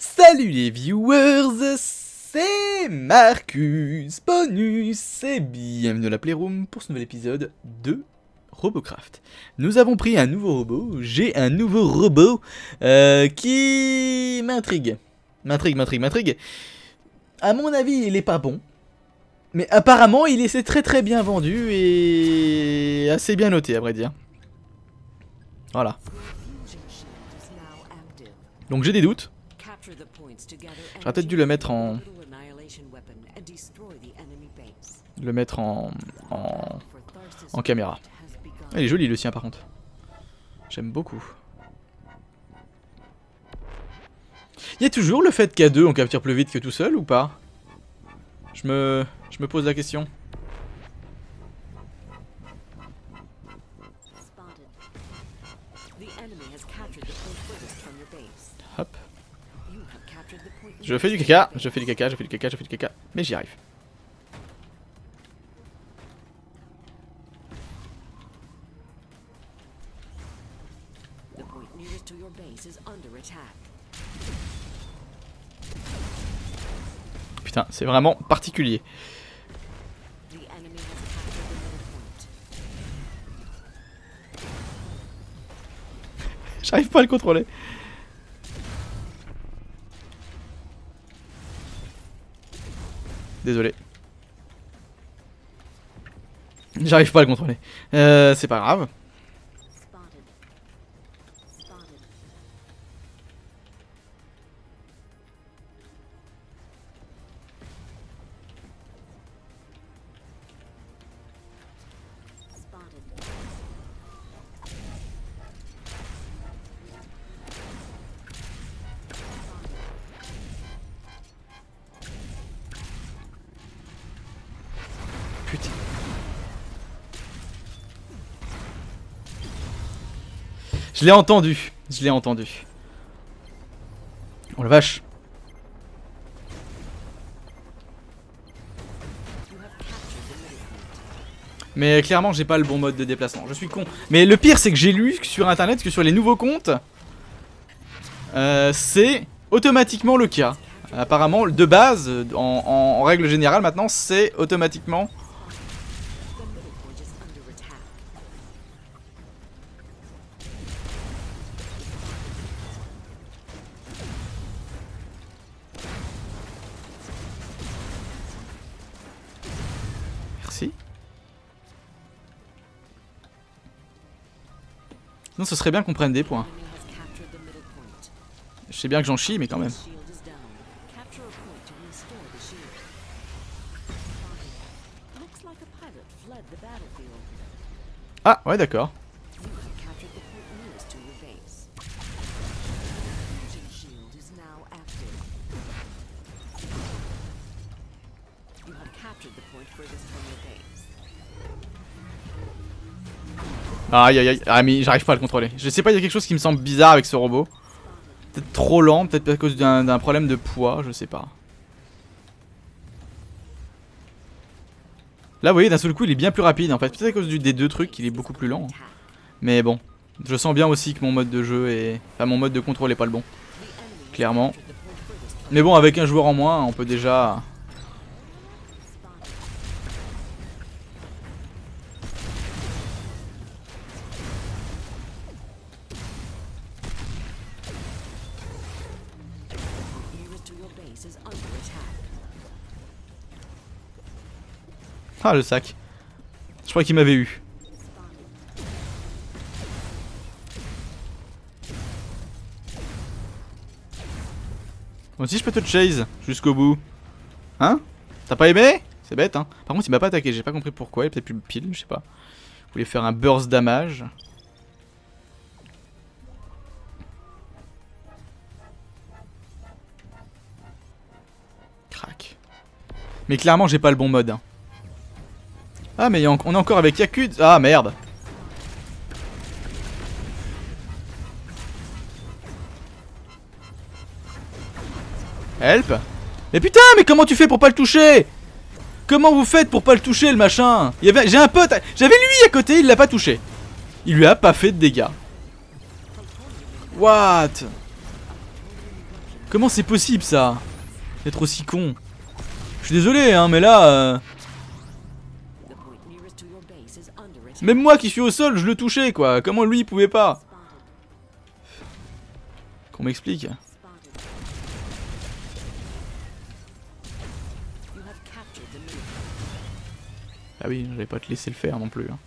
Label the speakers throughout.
Speaker 1: Salut les viewers, c'est Marcus Bonus et bienvenue dans la Playroom pour ce nouvel épisode de Robocraft. Nous avons pris un nouveau robot, j'ai un nouveau robot euh, qui m'intrigue. M'intrigue, m'intrigue, m'intrigue. À mon avis, il est pas bon. Mais apparemment, il est très très bien vendu et assez bien noté à vrai dire. Voilà. Donc j'ai des doutes. J'aurais peut-être dû le mettre en... Le mettre en... En, en caméra. Il est joli le sien par contre. J'aime beaucoup. Il y a toujours le fait qu'à deux on capture plus vite que tout seul ou pas? Je me... Je me pose la question. Hop. Je fais du caca, je fais du caca, je fais du caca, je fais du caca, mais j'y arrive. Putain, c'est vraiment particulier. J'arrive pas à le contrôler. Désolé. J'arrive pas à le contrôler. Euh, c'est pas grave. Je l'ai entendu. Je l'ai entendu. Oh la vache. Mais clairement j'ai pas le bon mode de déplacement, je suis con. Mais le pire c'est que j'ai lu sur internet que sur les nouveaux comptes, euh, c'est automatiquement le cas. Apparemment de base, en, en règle générale maintenant, c'est automatiquement Non, ce serait bien qu'on prenne des points. Je sais bien que j'en chie, mais quand même. Ah, ouais, d'accord. Aïe aïe aïe, ah mais j'arrive pas à le contrôler. Je sais pas, il y a quelque chose qui me semble bizarre avec ce robot. Peut-être trop lent, peut-être à cause d'un problème de poids, je sais pas. Là vous voyez d'un seul coup il est bien plus rapide en fait, peut-être à cause du, des deux trucs il est beaucoup plus lent. Mais bon, je sens bien aussi que mon mode de jeu est... Enfin mon mode de contrôle est pas le bon. Clairement. Mais bon avec un joueur en moins on peut déjà Ah le sac. Je crois qu'il m'avait eu. Moi aussi je peux te chase jusqu'au bout. Hein? T'as pas aimé? C'est bête hein. Par contre il m'a pas attaqué, j'ai pas compris pourquoi, il peut-être plus pile, je sais pas. Il voulait faire un burst damage. Crac. Mais clairement j'ai pas le bon mode. Hein. Ah mais on est encore avec Yakud Ah merde. Help. Mais putain mais comment tu fais pour pas le toucher? Comment vous faites pour pas le toucher le machin? J'ai un pote J'avais lui à côté il l'a pas touché. Il lui a pas fait de dégâts. What? Comment c'est possible ça? D'être aussi con. Je suis désolé hein mais là... euh, Même moi qui suis au sol je le touchais quoi Comment lui il pouvait pas Qu'on m'explique. Ah oui j'allais pas te laisser le faire non plus hein.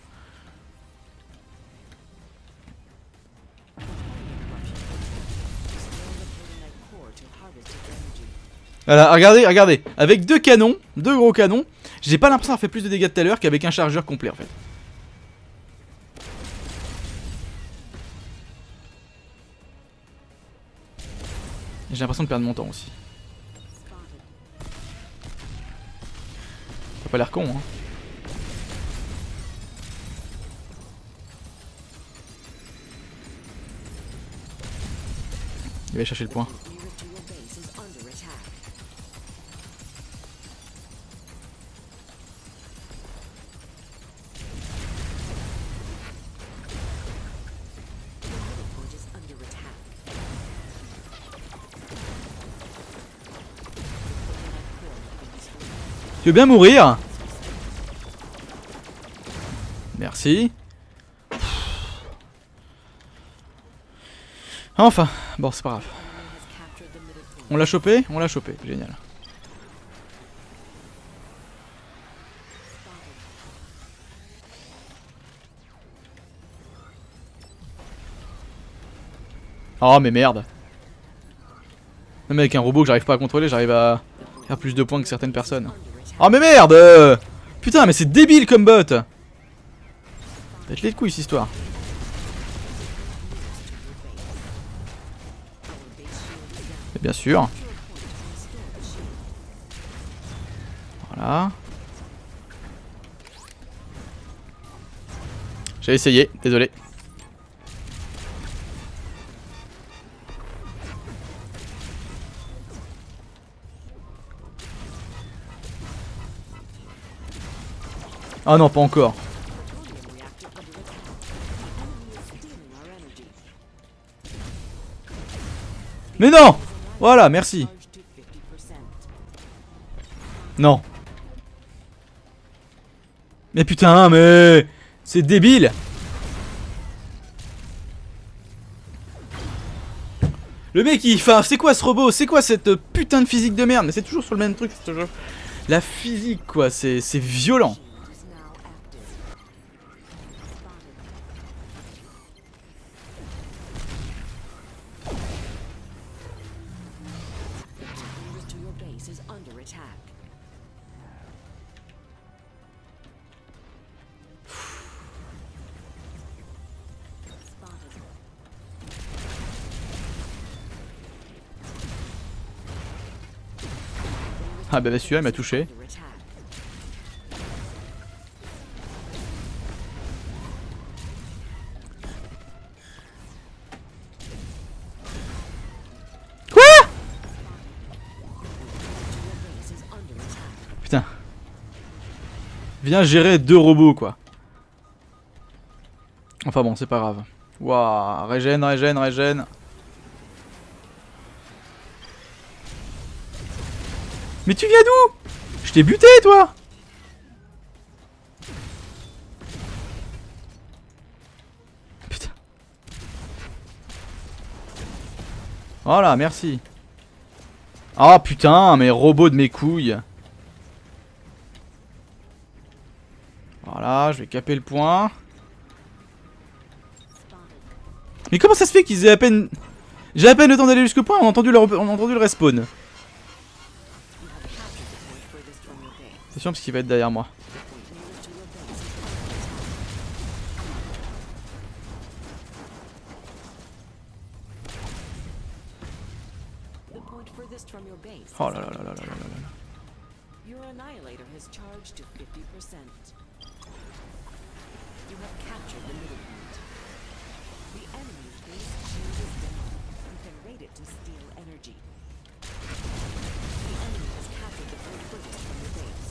Speaker 1: Voilà regardez regardez Avec deux canons Deux gros canons J'ai pas l'impression d'avoir fait plus de dégâts tout à l'heure qu'avec un chargeur complet en fait J'ai l'impression de perdre mon temps aussi. T'as pas l'air con hein Il va chercher le point. Veux bien mourir Merci. Enfin, bon c'est pas grave. On l'a chopé? On l'a chopé, génial. Oh mais merde Même avec un robot que j'arrive pas à contrôler, j'arrive à faire plus de points que certaines personnes. Oh mais merde euh Putain mais c'est débile comme bot Faites les couilles cette histoire. Et bien sûr. Voilà. J'ai essayé, désolé. Ah non, pas encore. Mais non Voilà, merci.
Speaker 2: Charged to 50%.
Speaker 1: Non. Mais putain, mais... C'est débile Le mec il... Enfin, c'est quoi ce robot? C'est quoi cette putain de physique de merde? Mais c'est toujours sur le même truc. La physique, quoi, c'est violent. Ah bah, bah celui-là il m'a touché. Quoi. Putain. Viens gérer deux robots, quoi. Enfin bon, c'est pas grave. Waouh, régène, régène, régène. Mais tu viens d'où? Je t'ai buté, toi Putain. Voilà, merci. Ah putain, mais robot de mes couilles. Voilà, je vais caper le point. Mais comment ça se fait qu'ils aient à peine... J'ai à peine le temps d'aller jusqu'au point, on a entendu on a entendu le respawn. Parce qu'il va être derrière moi. Oh là là là là là là là là.
Speaker 2: Your annihilator has charged to 50%. You have captured the middle point. The enemy's base shield is down. You can raid it to steal energy. The enemy has captured the point furthest from your base.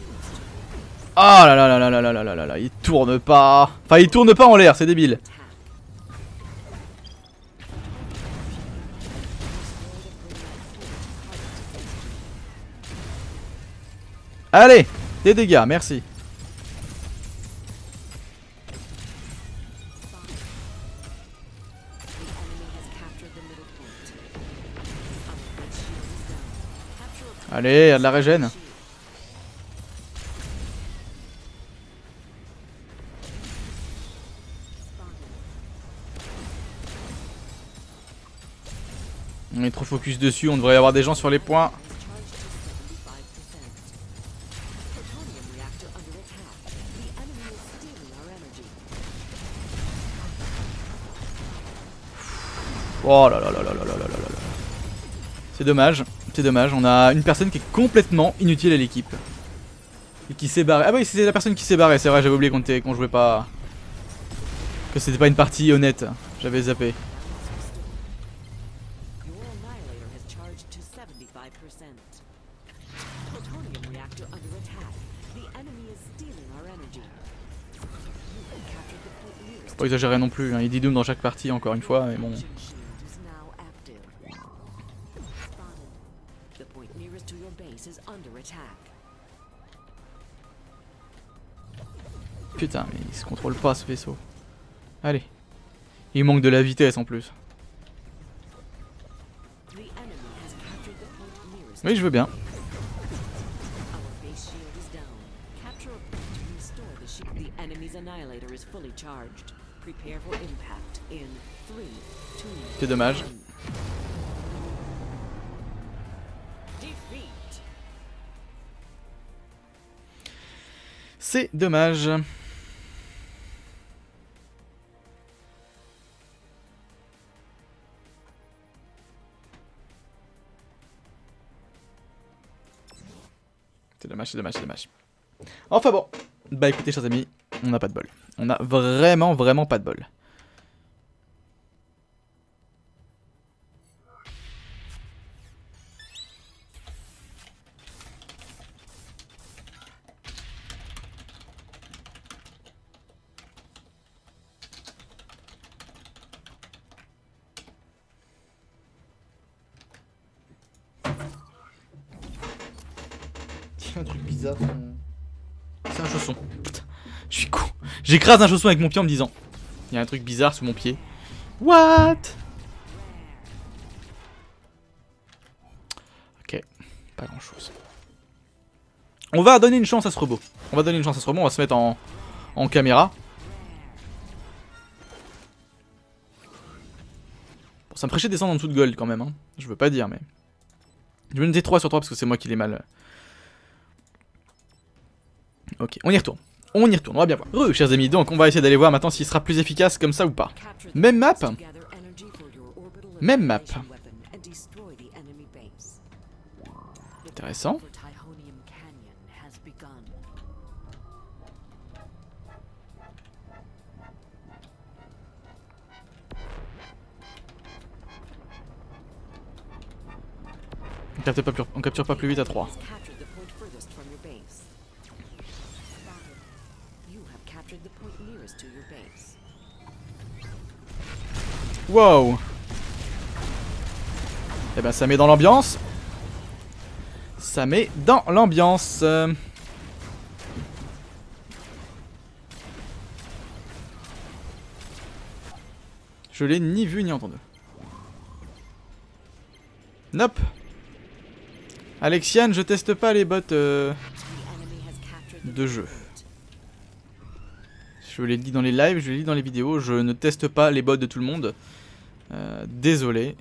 Speaker 1: Oh là là là là là là là là là là, il tourne pas. Enfin, il tourne pas en l'air, c'est débile. Allez, des dégâts, merci. Allez, y a de la régène. Focus dessus, on devrait y avoir des gens sur les points.
Speaker 2: Has charged to 75%. Plutonium reactor under attack. The enemy is stealing our energy.
Speaker 1: Oh là là là là là là là là là. C'est dommage, c'est dommage. On a une personne qui est complètement inutile à l'équipe. Et qui s'est barrée. Ah oui, c'est la personne qui s'est barrée, c'est vrai, j'avais oublié qu'on qu'on jouait pas. Que c'était pas une partie honnête. J'avais zappé. Pas exagérer non plus, hein. il dit Doom dans chaque partie encore une fois, mais bon. Putain, mais il se contrôle pas ce vaisseau. Allez. Il manque de la vitesse en plus. Oui, je veux bien.
Speaker 2: Prepare for impact in 3, 2,
Speaker 1: C'est dommage. C'est dommage. C'est dommage, c'est dommage, c'est dommage. Enfin bon. Bah écoutez, chers amis, on n'a pas de bol. On a vraiment, vraiment pas de bol. J'écrase un chausson avec mon pied en me disant Il y a un truc bizarre sous mon pied. What? Ok, pas grand chose. On va donner une chance à ce robot. On va donner une chance à ce robot, on va se mettre en, en caméra. Bon, ça me chier de descendre en dessous de gold quand même. Hein. Je veux pas dire, mais. Je vais noter 3 sur 3 parce que c'est moi qui l'ai mal. Ok, on y retourne. On y retourne, on va bien voir. Re, chers amis, donc on va essayer d'aller voir maintenant s'il sera plus efficace comme ça ou pas. Même map Même map. Intéressant. On capture pas plus, on capture pas plus vite à 3. Wow Eh ben ça met dans l'ambiance. Ça met dans l'ambiance. Je l'ai ni vu ni entendu. Nope. Alexiane, je teste pas les bots euh, de jeu. Je l'ai dit dans les lives, je l'ai dit dans les vidéos, je ne teste pas les bots de tout le monde. Euh, désolé,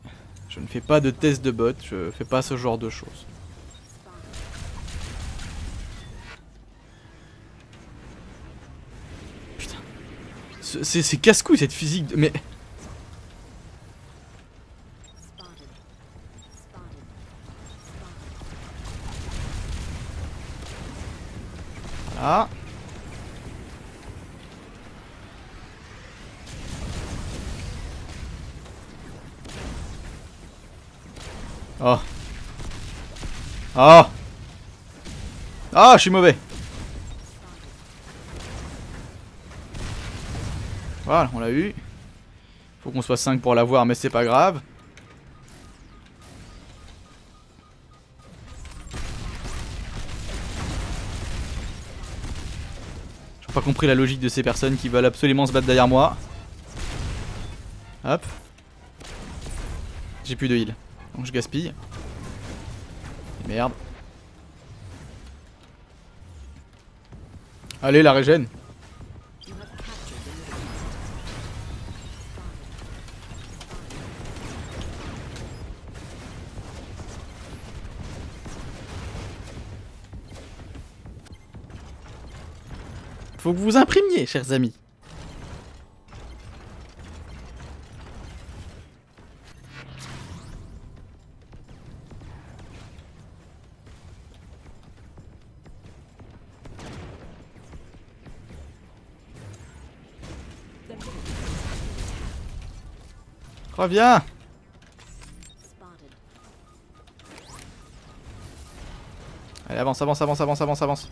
Speaker 1: je ne fais pas de test de bots, je fais pas ce genre de choses. Putain. Ce- C'est casse-couille cette physique de... Mais... Voilà. Oh. Oh. Ah, je suis mauvais. Voilà, on l'a eu. Faut qu'on soit 5 pour l'avoir, mais c'est pas grave. J'ai pas compris la logique de ces personnes qui veulent absolument se battre derrière moi. Hop. J'ai plus de heal. Donc je gaspille. Merde. Allez, la régène. Faut que vous imprimiez, chers amis. Reviens. Allez, avance, avance, avance, avance, avance, avance.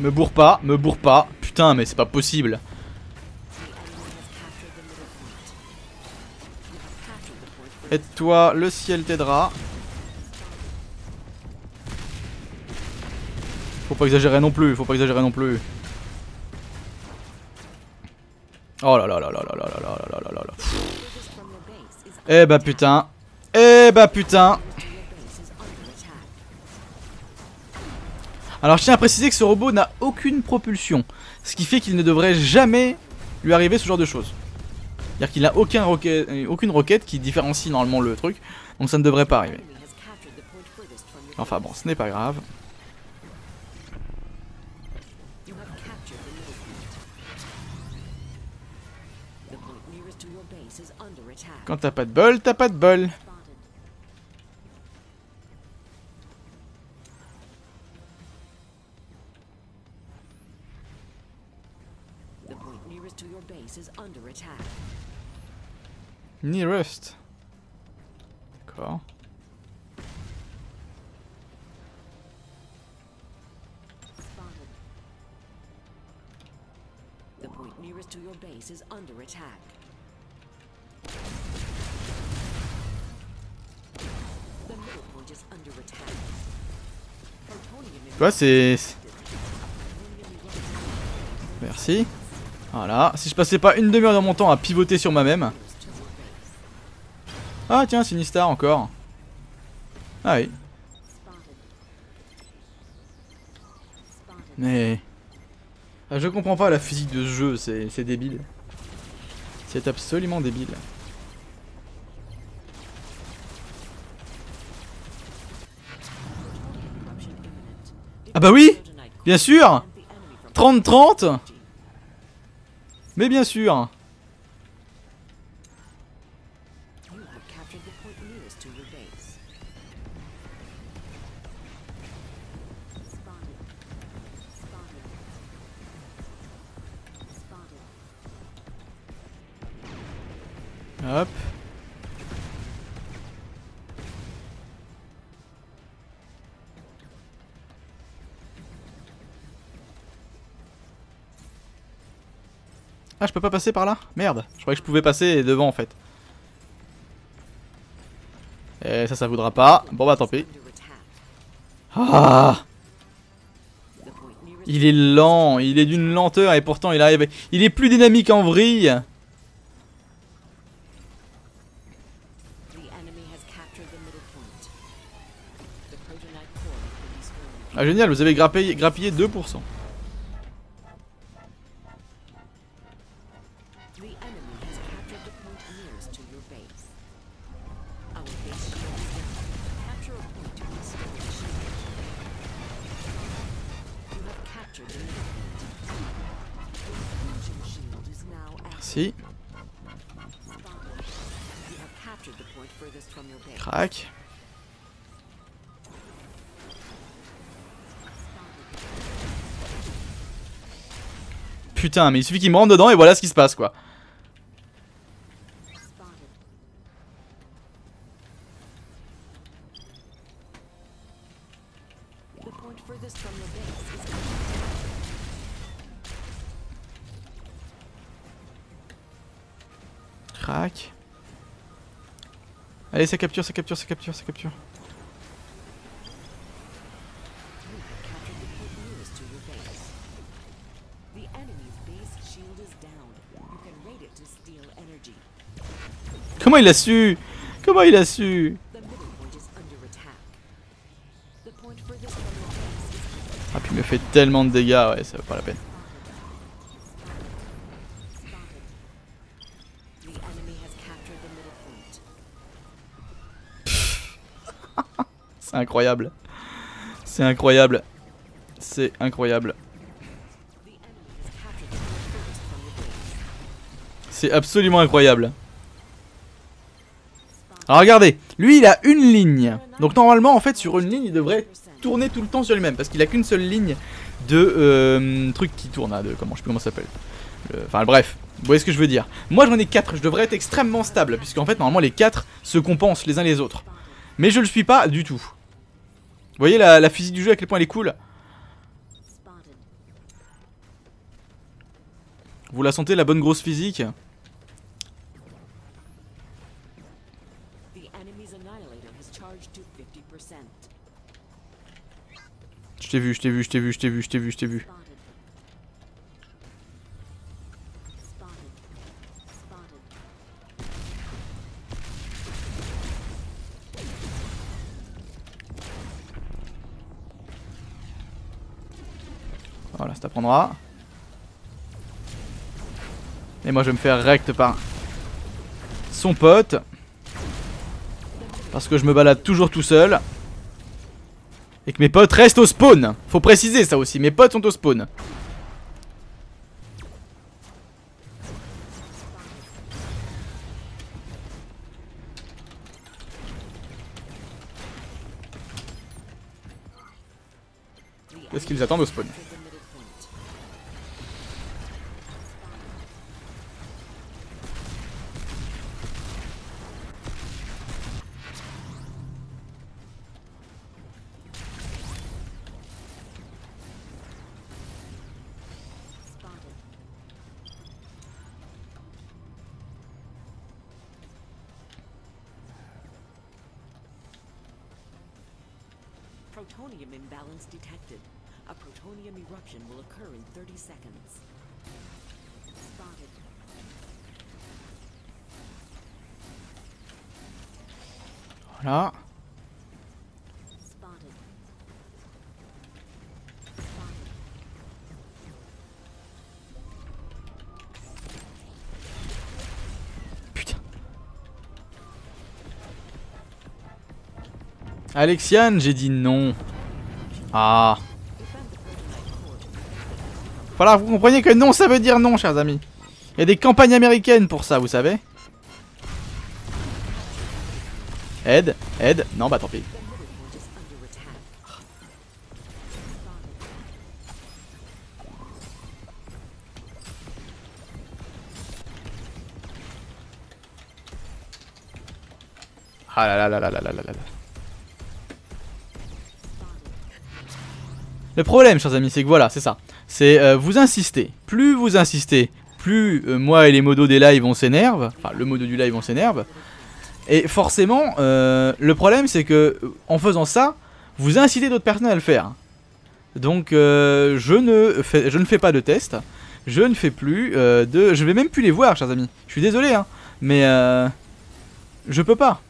Speaker 1: Me bourre pas, me bourre pas. Putain, mais c'est pas possible. Aide-toi, le ciel t'aidera. Faut pas exagérer non plus, faut pas exagérer non plus. Oh là là là là là là là là là là là Eh bah putain. Eh bah putain. Alors je tiens à préciser que ce robot n'a aucune propulsion. Ce qui fait qu'il ne devrait jamais lui arriver ce genre de choses. C'est-à-dire qu'il n'a aucun roquet- euh, aucune roquette qui différencie normalement le truc. Donc ça ne devrait pas arriver. Enfin bon, ce n'est pas grave. Quand t'as pas de bol, t'as pas de bol.
Speaker 2: Spotted. The point nearest to your base is under attack.
Speaker 1: Nearest. D'accord.
Speaker 2: The point nearest to your base is under attack.
Speaker 1: Tu vois, c'est... Merci. Voilà. Si je passais pas une demi-heure de mon temps à pivoter sur moi-même. Ah tiens, Sinistar encore. Ah oui. Mais... Ah, je comprends pas la physique de ce jeu, c'est débile. C'est absolument débile. Ah bah oui Bien sûr.
Speaker 2: And the enemy from
Speaker 1: 30-30 Mais bien sûr.
Speaker 2: You
Speaker 1: Ah, je peux pas passer par là Merde, je croyais que je pouvais passer devant en fait. Et ça, ça voudra pas. Bon bah tant pis. Ah Il est lent, il est d'une lenteur et pourtant il arrive. Il est plus dynamique en vrille. Ah génial, vous avez grappillé 2%. Crac. Putain, mais il suffit qu'il me rentre dedans et voilà ce qui se passe quoi. Allez, ça capture, ça capture, ça capture, ça capture. Comment il a su? Comment il a su? Ah puis il me fait tellement de dégâts, ouais ça vaut pas la peine. C'est incroyable. C'est incroyable. C'est incroyable. C'est absolument incroyable. Alors regardez, lui il a une ligne. Donc normalement en fait sur une ligne il devrait tourner tout le temps sur lui-même parce qu'il a qu'une seule ligne de euh, truc qui tourne, hein, de comment je sais comment ça s'appelle. Le- Enfin bref, vous voyez ce que je veux dire. Moi j'en ai 4, je devrais être extrêmement stable puisqu'en fait normalement les 4 se compensent les uns les autres. Mais je le suis pas du tout. Vous voyez la, la physique du jeu à quel point elle est cool. Vous la sentez la bonne grosse physique
Speaker 2: The enemy's annihilator has charged to 50%.
Speaker 1: Je t'ai vu, je t'ai vu, je t'ai vu, je t'ai vu, je t'ai vu, je t'ai vu. T'apprendra. Et moi je vais me faire rect par son pote. Parce que je me balade toujours tout seul. Et que mes potes restent au spawn. Faut préciser ça aussi, mes potes sont au spawn.
Speaker 2: The
Speaker 1: Est-ce qu'ils attendent au spawn?
Speaker 2: Protonium imbalance detected. A protonium eruption will occur in 30 seconds. Spotted.
Speaker 1: Voilà. Alexiane, j'ai dit non. Ah. Voilà, vous comprenez que non, ça veut dire non, chers amis. Il y a des campagnes américaines pour ça, vous savez. Aide, aide. Non, bah tant pis. Ah là là là là là là là là. Le problème, chers amis, c'est que voilà, c'est ça. C'est euh, vous insistez. Plus vous insistez, plus euh, moi et les modos des lives on s'énerve. Enfin, le modo du live on s'énerve. Et forcément, euh, le problème, c'est que en faisant ça, vous incitez d'autres personnes à le faire. Donc, je ne fais, je ne fais pas de test. Je ne fais plus de, je vais même plus les voir, chers amis. Je suis désolé, hein, mais je peux pas.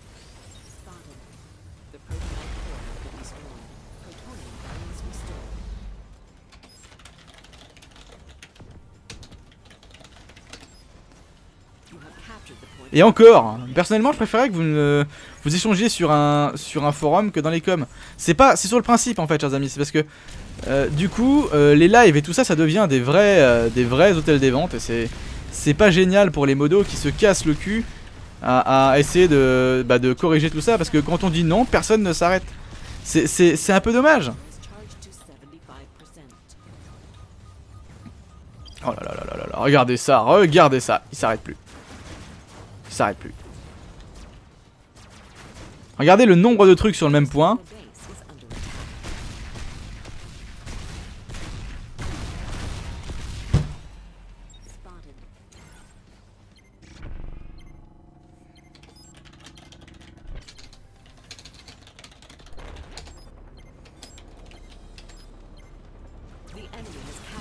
Speaker 1: Et encore, personnellement, je préférais que vous ne vous échangiez sur un sur un forum que dans les coms. C'est pas, c'est sur le principe en fait, chers amis. C'est parce que euh, du coup, euh, les lives et tout ça, ça devient des vrais euh, des vrais hôtels des ventes. Et c'est c'est pas génial pour les modos qui se cassent le cul à, essayer de bah, de corriger tout ça parce que quand on dit non, personne ne s'arrête. C'est un peu dommage.
Speaker 2: is charged to 75%.
Speaker 1: Oh là là là là là, regardez ça, regardez ça, il s'arrête plus qui s'arrête plus. Regardez le nombre de trucs sur le même point.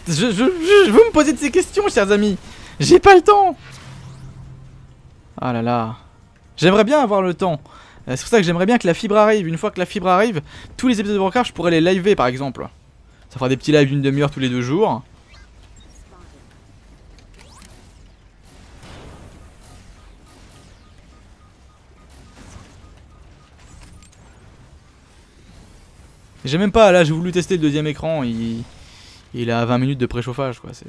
Speaker 1: Je, je, je, me poser de ces questions, chers amis. J'ai pas le temps. Ah là là. J'aimerais bien avoir le temps. Euh, C'est pour ça que j'aimerais bien que la fibre arrive. Une fois que la fibre arrive, tous les épisodes de Warcraft, je pourrais les liver par exemple. Ça fera des petits lives d'une demi-heure tous les deux jours. J'ai même pas, là j'ai voulu tester le deuxième écran, il, il a 20 minutes de préchauffage quoi, c'est...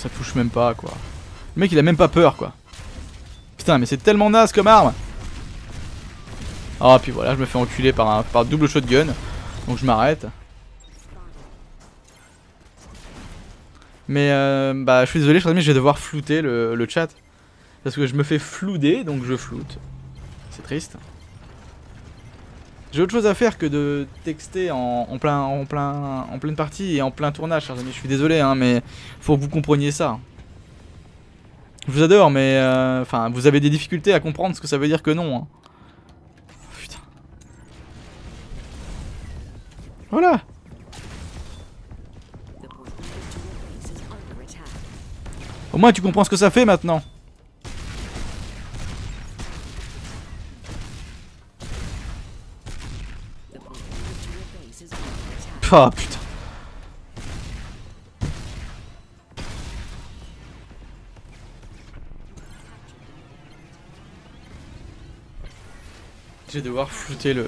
Speaker 1: ça touche même pas quoi. Le mec il a même pas peur quoi. Putain mais c'est tellement naze comme arme Oh puis voilà, je me fais enculer par un par double shotgun. Donc je m'arrête. Mais euh, bah je suis désolé, chers amis, je vais devoir flouter le, le chat. Parce que je me fais flouder, donc je floute. C'est triste. J'ai autre chose à faire que de texter en, plein, en, plein, en pleine partie et en plein tournage, chers amis. Je suis désolé, hein, mais faut que vous compreniez ça. Je vous adore, mais euh, enfin, vous avez des difficultés à comprendre ce que ça veut dire que non. hein. Putain. Voilà. Au moins, tu comprends ce que ça fait maintenant. Ah putain. Je vais devoir flouter le...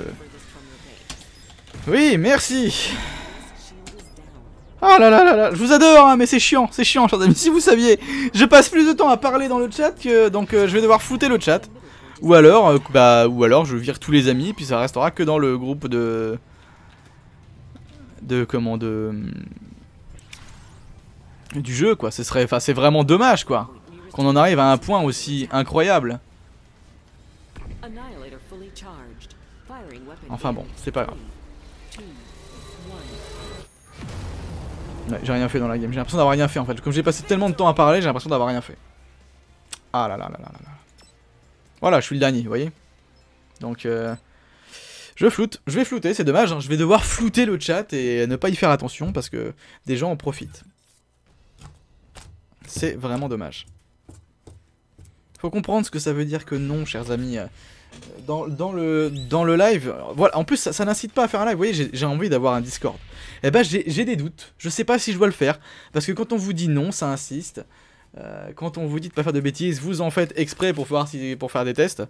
Speaker 1: Oui, merci. Oh là là là là, je vous adore, hein, mais c'est chiant, c'est chiant, chers amis. Si vous saviez, je passe plus de temps à parler dans le chat que... Donc euh, je vais devoir flouter le chat. Ou alors, euh, bah, ou alors je vire tous les amis, puis ça restera que dans le groupe de... De comment, de... Du jeu, quoi. Ce serait... Enfin, c'est vraiment dommage, quoi. Qu'on en arrive à un point aussi incroyable. Enfin bon, c'est pas grave. Ouais, j'ai rien fait dans la game. J'ai l'impression d'avoir rien fait en fait. Comme j'ai passé tellement de temps à parler, j'ai l'impression d'avoir rien fait. Ah là là là là là là. Voilà, je suis le dernier, vous voyez. Donc, euh, je floute. Je vais flouter, c'est dommage. hein. Je vais devoir flouter le chat et ne pas y faire attention parce que des gens en profitent. C'est vraiment dommage. Faut comprendre ce que ça veut dire que non, chers amis. Dans, le, live, voilà, en plus ça, n'incite pas à faire un live, vous voyez, j'ai- envie d'avoir un Discord. Eh ben j'ai des doutes, je sais pas si je dois le faire, parce que quand on vous dit non, ça insiste. Euh, quand on vous dit de pas faire de bêtises, vous en faites exprès pour, voir si, pour faire des tests.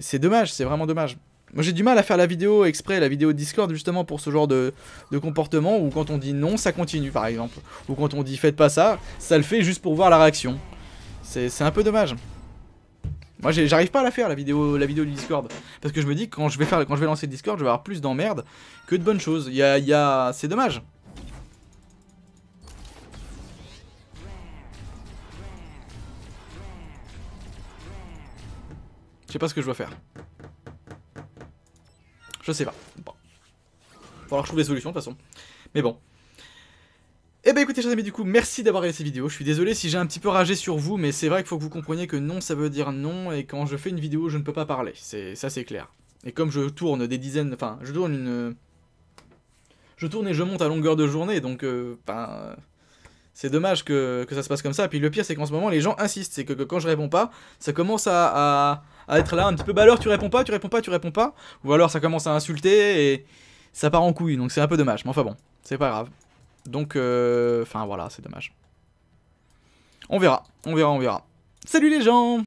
Speaker 1: C'est dommage, c'est vraiment dommage. Moi j'ai du mal à faire la vidéo exprès, la vidéo Discord justement pour ce genre de, de comportement où quand on dit non, ça continue par exemple. Ou quand on dit faites pas ça, ça le fait juste pour voir la réaction. C'est un peu dommage. Moi j'arrive pas à la faire la vidéo, la vidéo du Discord. Parce que je me dis que quand je vais, faire, quand je vais lancer Discord, je vais avoir plus d'emmerdes que de bonnes choses. Y a, y a... C'est dommage. Je sais pas ce que je dois faire. Je sais pas. Bon. Falloir que je trouve des solutions de toute façon. Mais bon. Eh ben écoutez chers amis du coup merci d'avoir regardé cette vidéo, je suis désolé si j'ai un petit peu ragé sur vous mais c'est vrai qu'il faut que vous compreniez que non ça veut dire non et quand je fais une vidéo je ne peux pas parler, c'est ça c'est clair. Et comme je tourne des dizaines, enfin je tourne une... Je tourne et je monte à longueur de journée donc euh, ben, c'est dommage que, ça se passe comme ça. Puis le pire c'est qu'en ce moment les gens insistent, c'est que, quand je réponds pas ça commence à, à être là un petit peu bah alors tu réponds pas, tu réponds pas, tu réponds pas ou alors ça commence à insulter et ça part en couille donc c'est un peu dommage mais enfin bon c'est pas grave. Donc, euh, enfin voilà, c'est dommage. On verra, on verra, on verra. Salut les gens